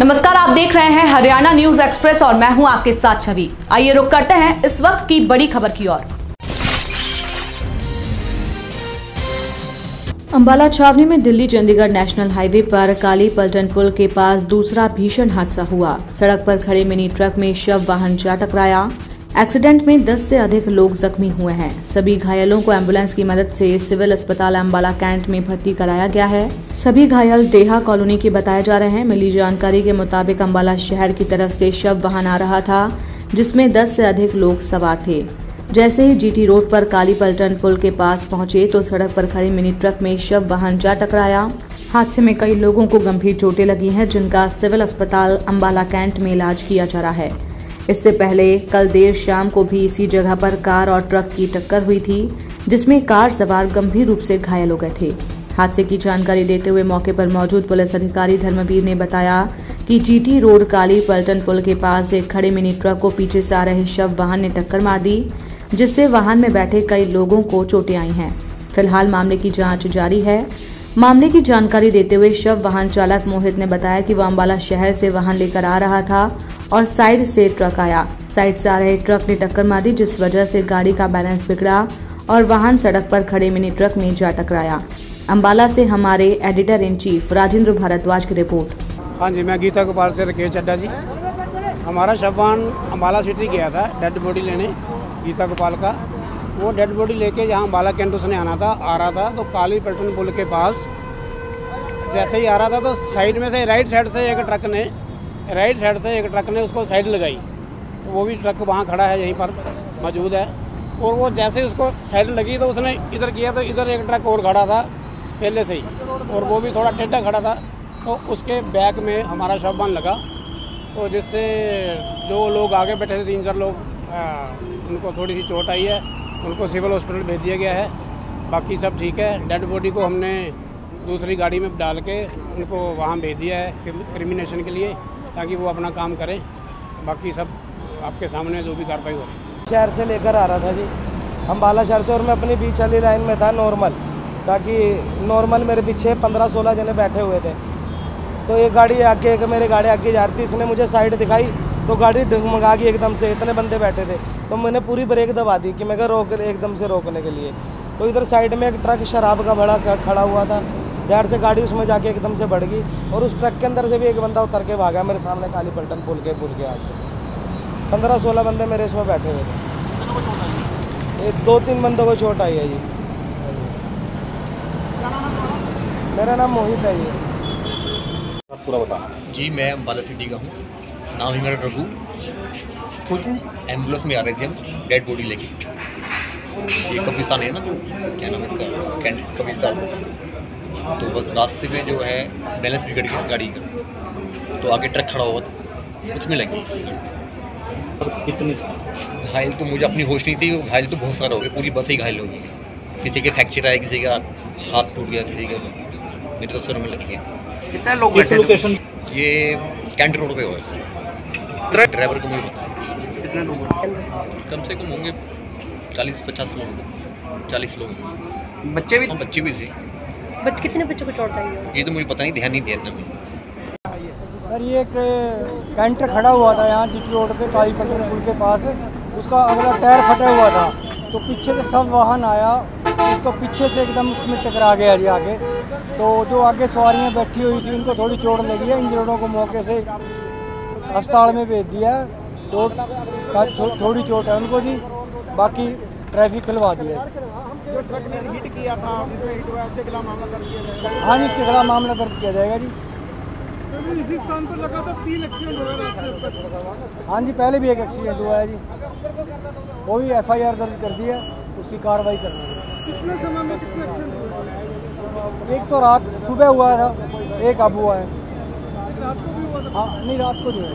नमस्कार, आप देख रहे हैं हरियाणा न्यूज़ एक्सप्रेस और मैं हूँ आपके साथ छवि। आइए रुक करते हैं इस वक्त की बड़ी खबर की ओर। अंबाला छावनी में दिल्ली चंडीगढ़ नेशनल हाईवे पर काली पलटन पुल के पास दूसरा भीषण हादसा हुआ। सड़क पर खड़े मिनी ट्रक में शव वाहन जा टकराया। एक्सीडेंट में 10 से अधिक लोग जख्मी हुए हैं। सभी घायलों को एंबुलेंस की मदद से सिविल अस्पताल अम्बाला कैंट में भर्ती कराया गया है। सभी घायल देहा कॉलोनी के बताए जा रहे हैं। मिली जानकारी के मुताबिक अम्बाला शहर की तरफ़ से शव वाहन आ रहा था, जिसमें 10 से अधिक लोग सवार थे। जैसे ही जीटी रोड पर काली पलटन पुल के पास पहुँचे तो सड़क पर खड़ी मिनी ट्रक में शव वाहन जा टकराया। हादसे में कई लोगों को गंभीर चोटें लगी हैं, जिनका सिविल अस्पताल अम्बाला कैंट में इलाज किया जा रहा है। इससे पहले कल देर शाम को भी इसी जगह पर कार और ट्रक की टक्कर हुई थी, जिसमें कार सवार गंभीर रूप से घायल हो गए थे। हादसे की जानकारी देते हुए मौके पर मौजूद पुलिस अधिकारी धर्मवीर ने बताया कि जीटी रोड काली पलटन पुल के पास एक खड़े मिनी ट्रक को पीछे से आ रहे शव वाहन ने टक्कर मार दी, जिससे वाहन में बैठे कई लोगों को चोटें आई हैं। फ़िलहाल मामले की जाँच जारी है। मामले की जानकारी देते हुए शव वाहन चालक मोहित ने बताया कि वह अम्बाला शहर से वाहन लेकर आ रहा था और साइड से ट्रक आया। साइड से आ रहे ट्रक ने टक्कर मारी जिस वजह से गाड़ी का बैलेंस बिगड़ा और वाहन सड़क पर खड़े मिनी ट्रक में जा टकराया। अम्बाला से हमारे editor in chief Rajendra Bhardwaj की रिपोर्ट। हाँ जी, मैं गीता गोपाल से राकेश चड्डा जी। हमारा शववान अम्बाला सिटी गया था, डेड बॉडी लेने, गीता गोपाल का। वो डेड बॉडी लेके जहाँ अम्बाला कैंटस ने आना था, आ रहा था तो काली पलटन पुल के पास। जैसे ही आ रहा था तो साइड में से, राइट साइड से एक ट्रक ने राइट साइड से एक ट्रक ने उसको साइड लगाई। तो वो भी ट्रक वहाँ खड़ा है यहीं पर मौजूद है। और वो जैसे उसको साइड लगी तो उसने इधर किया तो इधर एक ट्रक और खड़ा था पहले से ही। और वो भी थोड़ा टेढ़ा खड़ा था। तो उसके बैक में हमारा शवबान लगा। तो जिससे जो लोग आगे बैठे थे तीन चार लोग आ, उनको थोड़ी सी चोट आई है। उनको सिविल हॉस्पिटल भेज दिया गया है। बाकी सब ठीक है। डेड बॉडी को हमने दूसरी गाड़ी में डाल के उनको वहाँ भेज दिया है क्रिमिनेशन के लिए। ताकि वो अपना काम करें। बाकी सब आपके सामने जो भी कार्रवाई हो शहर से लेकर आ रहा था जी। अम्बाला शहर से और मैं अपनी बीच वाली लाइन में था नॉर्मल ताकि नॉर्मल मेरे पीछे पंद्रह सोलह जने बैठे हुए थे। तो एक गाड़ी आके एक मेरी गाड़ी आगे जा रही थी। इसने मुझे साइड दिखाई तो गाड़ी डगमगा गई एकदम से इतने बंदे बैठे थे। तो मैंने पूरी ब्रेक दबा दी कि मैं रोक, एकदम से रोकने के लिए। तो इधर साइड में एक ट्रक शराब का बड़ा खड़ा हुआ था। डैड से गाड़ी उसमें जाके एकदम से बढ़ गई और उस ट्रक के अंदर से भी एक बंदा उतर के भागा मेरे सामने काली पलटन पुल के पुल के यहाँ से। पंद्रह सोलह बंदे मेरे इसमें बैठे हुए थे। एक दो तीन बंदों को चोट आई है जी। मेरा नाम मोहित है जी। पूरा बता जी मैं अम्बाला सिटी का हूँ। नाम है मेरा रघु। खुद एंबुलेंस में आ रहे थे हम डेड बॉडी लेके। ये कब्रिस्तान है ना? क्या नाम है इसका? कैंट कब्रिस्तान। तो बस रास्ते में जो है बैलेंस बिगड़ गया गाड़ी का। तो आगे ट्रक खड़ा हुआ था। उसमें लगी। कितनी घायल तो मुझे अपनी होश नहीं थी। घायल तो बहुत सारा हो गया पूरी बस ही घायल हो गई। किसी के फ्रैक्चर आया किसी का हाथ टूट गया किसी का मेरे तो सर में लग गया। कितने लोग लोकेशन ये कैंट रोड पे हुआ है। ड्राइवर को मुझे कितने लोग कम से कम होंगे चालीस पचास लोग चालीस लोग बच्चे भी हाँ बच्चे भी थे। बच कितने बच्चों को चोट आई है? ये तो मुझे पता नहीं ध्यान नहीं दिया इतना सर ये एक कैंटर खड़ा हुआ था यहाँ जीटी रोड पे काली पलटन पुल के पास उसका अगला टायर फटा हुआ था। तो पीछे से सब वाहन आया उसको पीछे से एकदम उसमें टकरा गया जी आगे। तो जो आगे सवारियाँ बैठी हुई थी उनको थोड़ी चोट लगी है इंजर्डों को मौके से अस्पताल में भेज दिया है। चोट का थो, थोड़ी चोट है उनको जी बाकी ट्रैफ़िक खिलवा दिया है। जो ट्रक ने हिट किया था जिसमें हिट हुआ उसके खिलाफ मामला दर्ज किया जाएगा। हाँ जी इसके खिलाफ मामला दर्ज किया जाएगा जी। इसी स्थान पर लगा था तीन एक्सीडेंट रास्ते हाँ जी पहले भी एक एक्सीडेंट हुआ है जी। वो भी एफआईआर दर्ज कर दी है उसकी कार्रवाई कर रही है। कितने समय में कितने एक्सीडेंट एक तो रात सुबह हुआ था एक अब हुआ है। रात को भी हुआ था? हाँ नहीं रात को जो है।